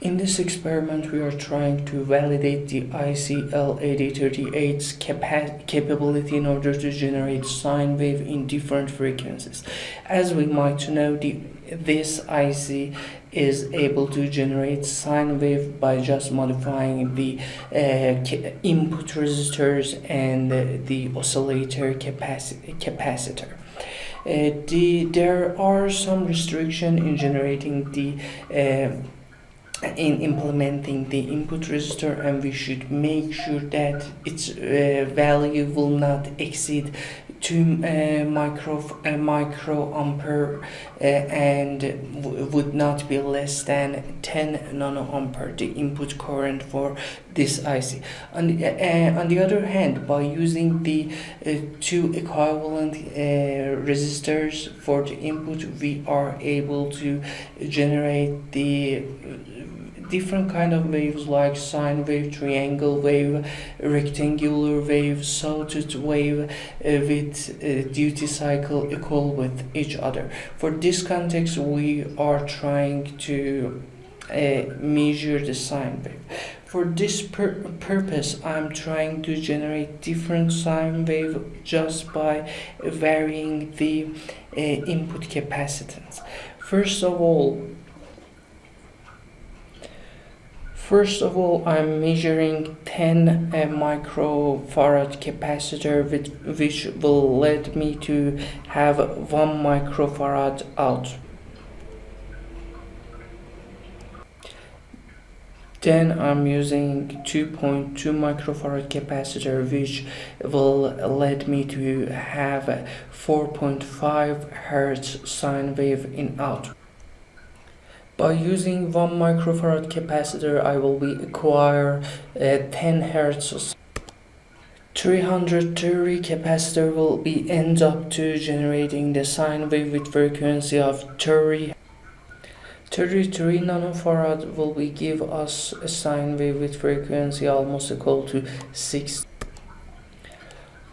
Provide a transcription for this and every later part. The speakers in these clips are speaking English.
In this experiment, we are trying to validate the ICL8038's capa capability in order to generate sine wave in different frequencies. As we might know, the, this IC is able to generate sine wave by just modifying the uh, input resistors and uh, the oscillator capaci capacitor. Uh, the, there are some restriction in generating the uh, in implementing the input resistor and we should make sure that its uh, value will not exceed 2 uh, micro uh, ampere uh, and would not be less than 10 nanoampere the input current for this IC on the, uh, on the other hand by using the uh, two equivalent uh, resistors for the input we are able to generate the different kind of waves like sine wave, triangle wave, rectangular wave, sawtooth wave uh, with uh, duty cycle equal with each other. For this context, we are trying to uh, measure the sine wave. For this pur purpose, I'm trying to generate different sine wave just by varying the uh, input capacitance. First of all, First of all, I'm measuring 10 uh, microfarad capacitor with, which will let me to have 1 microfarad out. Then I'm using 2.2 microfarad capacitor which will let me to have 4.5 hertz sine wave in out. By using 1 microfarad capacitor, I will be acquire uh, 10 hertz. 330 capacitor will be end up to generating the sine wave with frequency of 30 33 nanofarad will be give us a sine wave with frequency almost equal to 6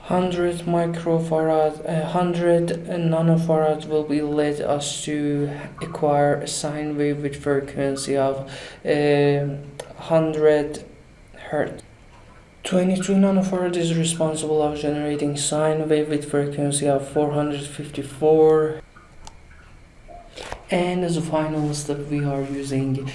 100 microfarad, uh, 100 nanofarad will be let us to acquire a sine wave with frequency of uh, 100 hertz. 22 nanofarad is responsible of generating sine wave with frequency of 454 and as a final step we are using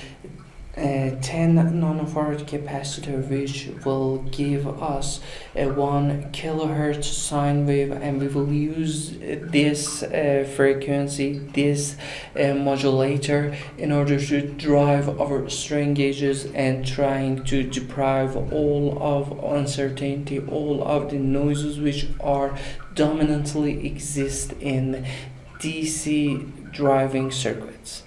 a 10 nanofarad capacitor which will give us a 1 kilohertz sine wave and we will use this uh, frequency this uh, modulator in order to drive our strain gauges and trying to deprive all of uncertainty all of the noises which are dominantly exist in DC driving circuits